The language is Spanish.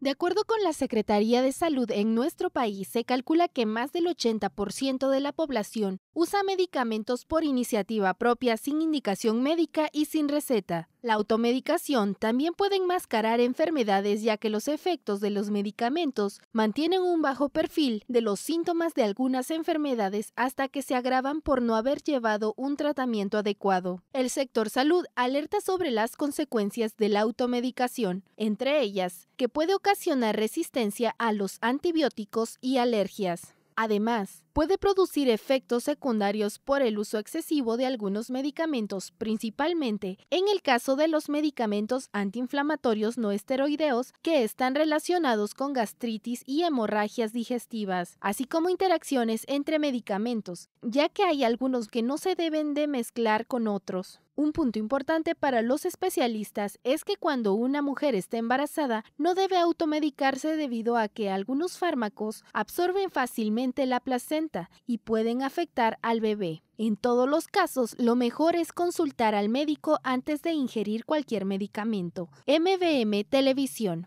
De acuerdo con la Secretaría de Salud en nuestro país, se calcula que más del 80% de la población usa medicamentos por iniciativa propia sin indicación médica y sin receta. La automedicación también puede enmascarar enfermedades ya que los efectos de los medicamentos mantienen un bajo perfil de los síntomas de algunas enfermedades hasta que se agravan por no haber llevado un tratamiento adecuado. El sector salud alerta sobre las consecuencias de la automedicación, entre ellas que puede ocasionar resistencia a los antibióticos y alergias. Además, puede producir efectos secundarios por el uso excesivo de algunos medicamentos, principalmente en el caso de los medicamentos antiinflamatorios no esteroideos que están relacionados con gastritis y hemorragias digestivas, así como interacciones entre medicamentos, ya que hay algunos que no se deben de mezclar con otros. Un punto importante para los especialistas es que cuando una mujer está embarazada no debe automedicarse debido a que algunos fármacos absorben fácilmente la placenta y pueden afectar al bebé. En todos los casos, lo mejor es consultar al médico antes de ingerir cualquier medicamento. MBM Televisión